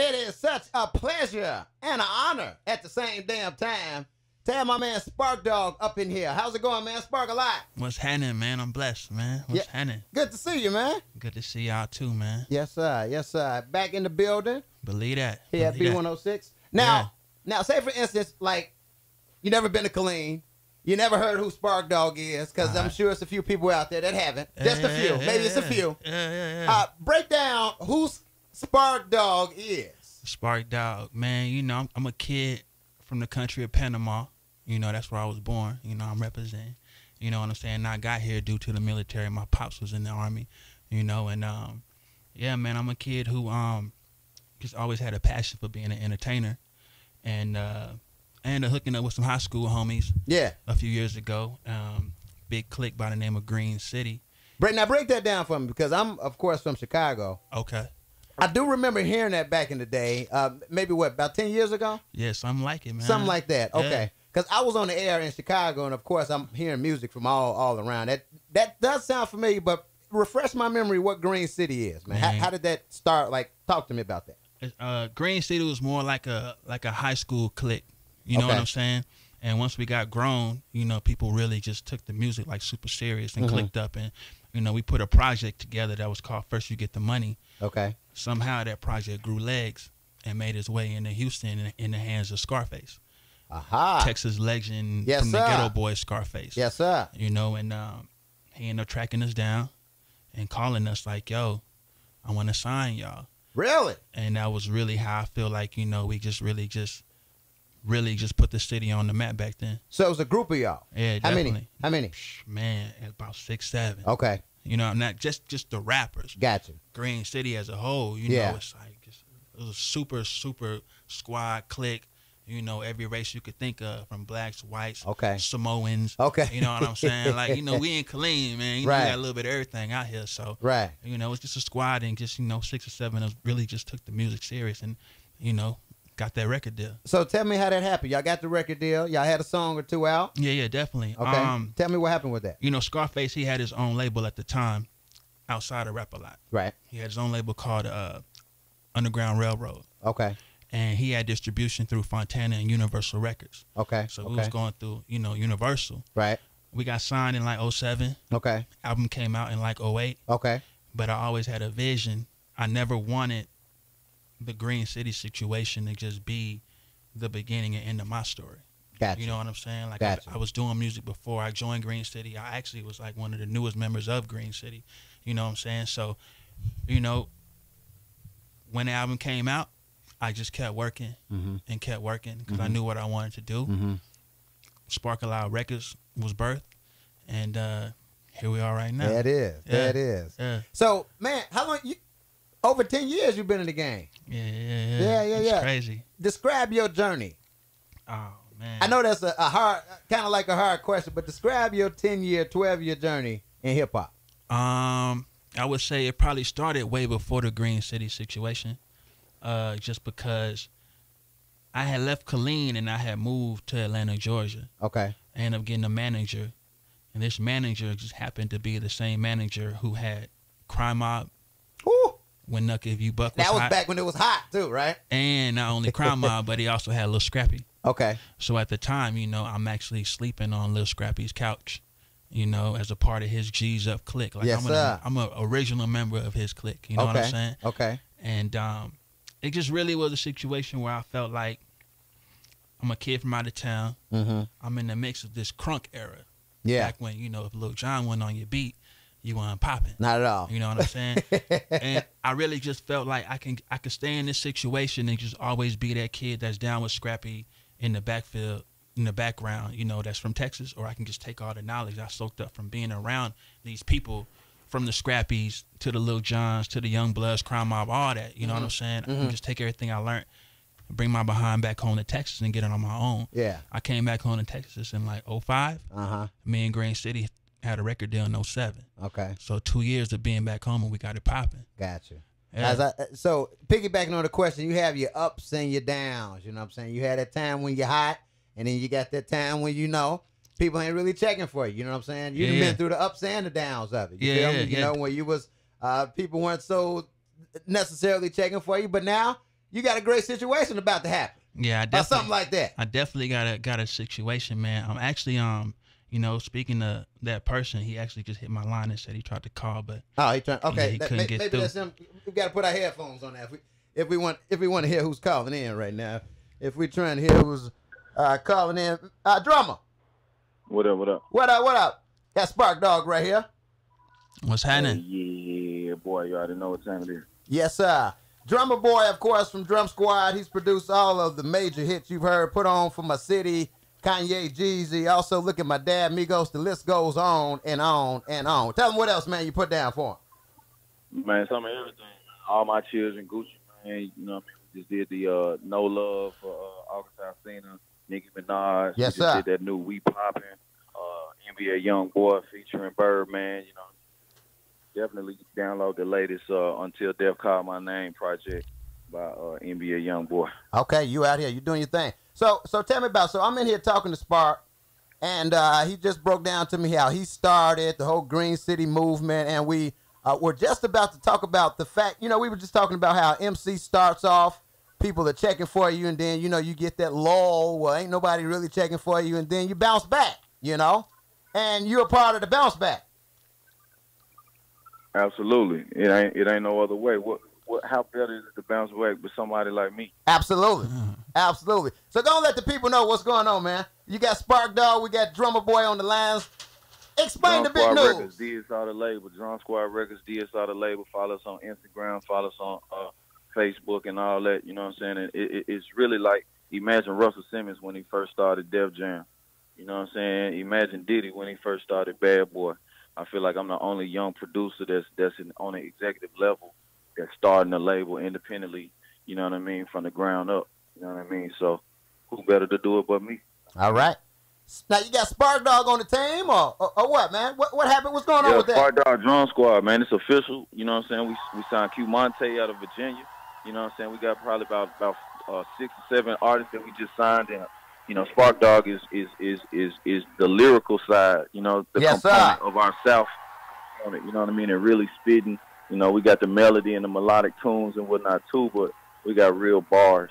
It is such a pleasure and an honor at the same damn time to have my man SparkDawg up in here. How's it going, man? Spark a lot. What's happening, man? I'm blessed, man. What's Yeah. happening? Good to see you, man. Good to see y'all too, man. Yes, sir. Yes, sir. Back in the building Believe that. here at Believe that. B106. Now, now, say for instance, like you never been to Killeen. You never heard who SparkDawg is, because I'm sure it's a few people out there that haven't. Just a few. yeah, Maybe it's a few. Yeah, yeah, yeah. Uh, break down who SparkDawg is. SparkDawg, man. You know, I'm, I'm a kid from the country of Panama. You know, that's where I was born. You know, I'm representing. You know what I'm saying? I got here due to the military. My pops was in the army. You know, and um, yeah, man, I'm a kid who um, just always had a passion for being an entertainer, and uh, and hooking up with some high school homies Yeah. a few years ago. Um, big clique by the name of Green City. Break now break that down for me because I'm of course from Chicago. Okay. I do remember hearing that back in the day. Uh, maybe what about ten years ago, Yeah, something like it, man. something like that. Yeah. Okay, because I was on the air in Chicago, and of course I'm hearing music from all all around. That that does sound familiar, but refresh my memory. What Green City is, man? How, Man. how did that start? Like, talk to me about that. uh, Green City was more like a like a high school clique. You know Okay. what I'm saying? And once we got grown, you know, people really just took the music like super serious and Mhm. clicked up, and you know, we put a project together that was called First You Get the Money. Okay. Somehow that project grew legs and made its way into Houston in, in the hands of Scarface, Aha. Texas legend Yes, from the. Geto Boy Scarface. Yes, sir. you know, and um, he ended up tracking us down and calling us like, "Yo, I want to sign y'all." Really? and that was really how I feel like you know we just really just really just put the city on the map back then. So it was a group of y'all. Yeah, How definitely. many? How many? Man, about six, seven. Okay. You know, not just just the rappers. Gotcha. Green City as a whole. You Yeah. know, it's like it's, it was a super super squad clique. You know, every race you could think of, from blacks, whites, Okay. Samoans. Okay. You know what I'm saying? Like, you know, we in Killeen, man. You know, Right. we got a little bit of everything out here. So, Right. you know, it's just a squad and just, you know, six or seven of us really just took the music serious and, you know, got that record deal. So tell me how that happened. Y'all got the record deal. Y'all had a song or two out. Yeah, yeah, definitely. Okay. Um, tell me what happened with that. you know, Scarface, he had his own label at the time outside of Rap A Lot. Right. He had his own label called uh, Underground Railroad. Okay. And he had distribution through Fontana and Universal Records. Okay. So we okay. was going through, you know, Universal. right. We got signed in like 07. Okay. Album came out in like 08. Okay. But I always had a vision. I never wanted the Green City situation to just be the beginning and end of my story. Gotcha. You know what I'm saying? Like Gotcha. I, I was doing music before I joined Green City. I actually was like one of the newest members of Green City. You know what I'm saying? So, you know, when the album came out, I just kept working mm-hmm. and kept working because I Mhm. knew what I wanted to do. Mm-hmm. Spark Loud Records was birthed, and uh, here we are right now. It is. Yeah. it is. Yeah, So, man, how long you? Over ten years you've been in the game. yeah, yeah, yeah. Yeah, yeah, it's yeah. Crazy. Describe your journey. Oh man. I know that's a, a hard, kind of like a hard question, but describe your ten year, twelve year journey in hip hop. Um, I would say it probably started way before the Green City situation, uh, just because I had left Killeen and I had moved to Atlanta, Georgia. Okay. I ended up getting a manager, and this manager just happened to be the same manager who had Crime Mob. When Knuck If You Buck was, That was hot, back when it was hot too, right? and not only Crime Mob, but he also had Lil Scrappy. Okay. So at the time, you know, I'm actually sleeping on Lil Scrappy's couch, you know, as a part of his G's Up clique. Like Yes, I'm, sir. a, I'm a original member of his clique. You know okay. what I'm saying? Okay. And um, it just really was a situation where I felt like I'm a kid from out of town. Mm-hmm. I'm in the mix of this crunk era. Yeah. Back when, you know, if Lil Jon went on your beat, you weren't popping. Not at all. You know what I'm saying? and I really just felt like I can I could stay in this situation and just always be that kid that's down with Scrappy in the backfield, in the background, you know, that's from Texas, or I can just take all the knowledge I soaked up from being around these people from the Scrappies to the Lil Jons to the YoungBloodZ, Crime Mob, all that. You know what I'm saying? I Mhm. can just take everything I learned, bring my behind back home to Texas and get it on my own. yeah. I came back home to Texas in like 05. Uh huh. Me and Green City had a record deal in 07. Okay. So two years of being back home and we got it popping. Gotcha. Yeah. As I, so piggybacking on the question, you have your ups and your downs. You know what I'm saying? You had that time when you're hot, and then you got that time when you know people ain't really checking for you. You know what I'm saying? You've Yeah. been through the ups and the downs of it. You Yeah, feel yeah, me? You yeah. know when you was uh, people weren't so necessarily checking for you, but now you got a great situation about to happen. Yeah, I Or definitely. something like that. I definitely got a got a situation, man. I'm actually um, you know, speaking to that person, he actually just hit my line and said he tried to call, but Oh, he tried. Okay, he that- couldn't may- get maybe through. that's him. We got to put our headphones on that. If we, if we want, if we want to hear who's calling in right now, if we trying to hear who's uh, calling in, uh, Drumma. What up? What up? What up? What up? Got SparkDawg right here. what's Hey, happening? yeah, boy, you already know what time it is. Yes, sir. Drumma Boy, of course, from Drum Squad. He's produced all of the major hits you've heard. Put on for my city, Kanye, Jeezy. Also, look at my dab, Migos. The list goes on and on and on. Tell him what else, man. You put down for him. Man, some of everything. All my children, Gucci Mane. You know, what I mean, we just did the uh, No Love for uh, August Alsina, Nicki Minaj. Yes, we just sir. did that new We Poppin', uh, NBA Young Boy featuring Birdman. You know, definitely download the latest uh, Until Death Called My Name project by uh, NBA Young Boy. Okay, you out here, you doing your thing. So, so tell me about. So I'm in here talking to Spark, and uh, he just broke down to me how he started the whole Green City movement, and we uh, were just about to talk about the fact. You know, we were just talking about how MC starts off. People are checking for you, and then you know you get that lull Well, ain't nobody really checking for you, and then you bounce back. You know, and you're a part of the bounce back. Absolutely, it ain't it ain't no other way. What what? How better is it to bounce back with somebody like me? Absolutely. Absolutely. So don't let the people know what's going on, man. You got SparkDawg, we got Drumma Boy on the lines. Explain Drum the big Squad news. Records, DSR the label. Drum Squad Records, DSR the label. Follow us on Instagram. Follow us on uh, Facebook and all that. You know what I'm saying? And it, it, it's really like imagine Russell Simmons when he first started Def Jam. You know what I'm saying? Imagine Diddy when he first started Bad Boy. I feel like I'm the only young producer that's that's in, on an executive level that's starting a label independently. You know what I mean? From the ground up. You know what I mean? So who better to do it but me? All right. Now you got SparkDawg on the team, or or, or what, man? What what happened? What's going on Yeah, with that? SparkDawg Drum Squad, man. It's official. You know what I'm saying? We we signed Q Monte out of Virginia. You know what I'm saying? We got probably about about uh, six or seven artists that we just signed, and you know, SparkDawg is is is is is the lyrical side. You know, the Yes, component sir. of our South. You know what I mean? And really spitting. You know, we got the melody and the melodic tunes and whatnot too, but we got real bars.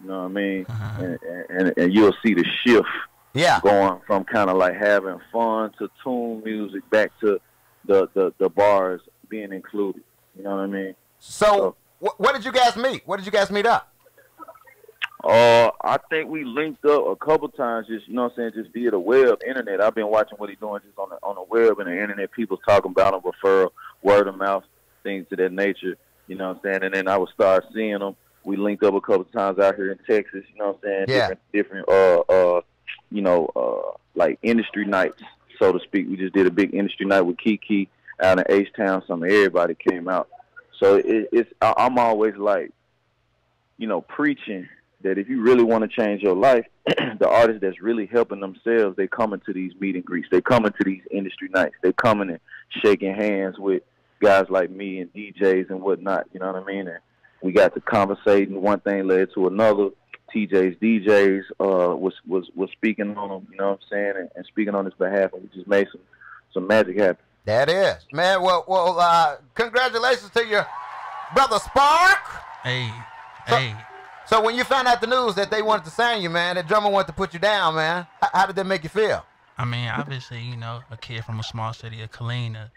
You know what I mean? Uh-huh. And, and and you'll see the shift Yeah. going from kind of like having fun to tune music back to the, the, the bars being included. You know what I mean? So wh- what did you guys meet? What did you guys meet up? Uh, I think we linked up a couple times, just you know what I'm saying, just via the web, internet. I've been watching what he's doing just on the on the web and the internet. People talking about him, referral, word of mouth, things to that nature. You know what I'm saying? And then I would start seeing them. We linked up a couple times out here in Texas. You know what I'm saying? Yeah. Different, different, uh, uh, you know, uh, like industry nights, so to speak. We just did a big industry night with Kiki out in H Town. Some everybody came out. So it, it's I, I'm always like, you know, preaching that if you really want to change your life, the artists that's really helping themselves, they come into these meet and greets. They come into these industry nights. They coming and shaking hands with guys like me and DJs and whatnot. You know what I mean? And we got to conversating. One thing led to another. TJ's DJs uh, was was was speaking on him. You know what I'm saying? And, and speaking on his behalf, and we just made some some magic happen. That is, man. Well, well, uh, congratulations to your brother Spark. Hey, So- hey. So when you found out the news that they wanted to sign you, man, that Drumma wanted to put you down, man. How, how did that make you feel? I mean, obviously, you know, a kid from a small city of Killeen, uh,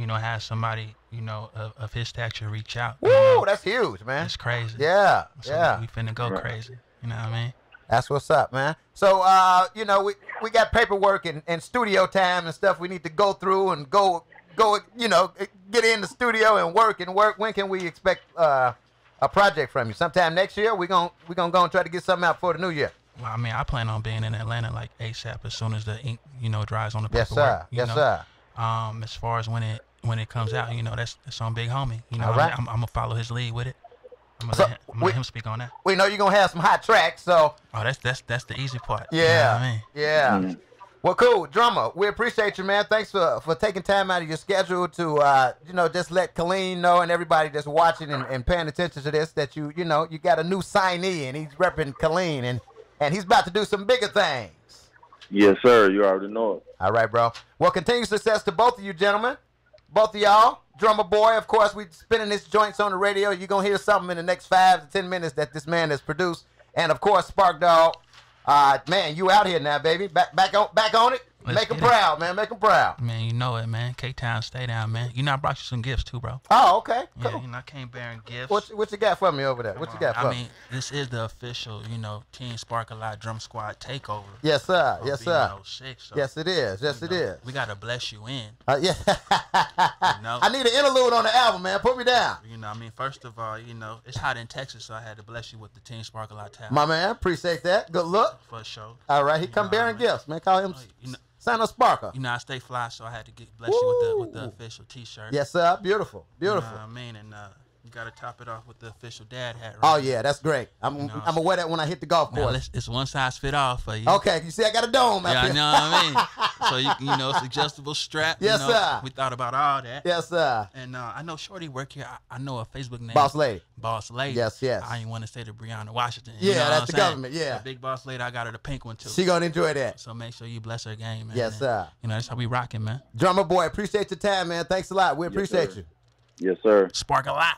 you know, has somebody, you know, of, of his stature reach out. you Woo, know, that's huge, man. it's crazy. Yeah, So yeah. We finna go Right. crazy. You know what I mean? That's what's up, man. So, uh, you know, we, we got paperwork and, and studio time and stuff we need to go through and go, go, you know, get in the studio and work and work. When can we expect uh, a project from you? Sometime next year? We're going we gonna go and try to get something out for the new year. Well, I mean, I plan on being in Atlanta like ASAP as soon as the ink, you know, dries on the Yes, paperwork. sir. you Yes, know? sir. Um, as far as when it when it comes out, you know, that's that's on Big Homie. You know, All right. I'm, I'm gonna follow his lead with it. I'm gonna, So, let, him, I'm gonna we- let him speak on that. We know you're going to have some hot tracks, so Oh, that's that's that's the easy part. you know what yeah. I mean? Yeah. Mhm. Well, cool, Drumma. We appreciate you, man. Thanks for, for taking time out of your schedule to, uh, you know, just let Killeen know and everybody that's watching and, and paying attention to this that you, you know, you got a new signee and he's repping Killeen and and he's about to do some bigger things. Yes, sir. You already know it. All right, bro. Well, continued success to both of you, gentlemen. Both of y'all. Drumma Boy. Of course, we spinning his joints on the radio. You're gonna hear something in the next five to ten minutes that this man has produced. And of course, SparkDawg. Uh, man, you out here now, baby. Back, back on, back on it. Let's Make it. proud, man. Make him proud. Man, you know it, man. K Town, stay down, man. You know I brought you some gifts too, bro. Oh, okay. Yeah, you know I came bearing gifts. What, what you got for me over there? What you got for I me? mean, this is the official, you know, Team Spark a Lot Drum Squad takeover. Yes, sir. Yes, sir. B106, so, Yes, it is. Yes, you it know, is. We gotta bless you in. Uh, yeah. know? I need an interlude on the album, man. Put me down. You know, I mean, first of all, you know, it's hot in Texas, so I had to bless you with the Team Spark a Lot tab My man, appreciate that. Good look. for sure. All right, he You come bearing gifts, man. Call him Oh, you know- Santa Sparker. You know, I stay fly, so I had to get bless you with the with the official T-shirt. Yes, sir. Beautiful. You know Beautiful. what I mean, and uh, you gotta top it off with the official dad hat. Right? Oh yeah, that's great. I'm You know, I'm gonna wear that when I hit the golf Now course. let's, it's one size fit all for you. Okay, you see, I got a dome Yeah, out I here. know what I mean. So you, you know, it's adjustable strap. you Yes, know, sir. We thought about all that. yes, sir. And uh, I know Shorty work here. I, I know a Facebook name. Boss lady. Boss lady. Yes, yes. I didn't want to say to Brianna Washington. Yeah, you know that's what I'm the saying? government, yeah. The big boss lady. I got her the pink one too. She gonna enjoy that. so make sure you bless her game, man. Yes, And, sir. You know that's how we rocking, man. Drumma Boy, appreciate your time, man. Thanks a lot. We appreciate sir. you. Yes, sir. Spark a lot.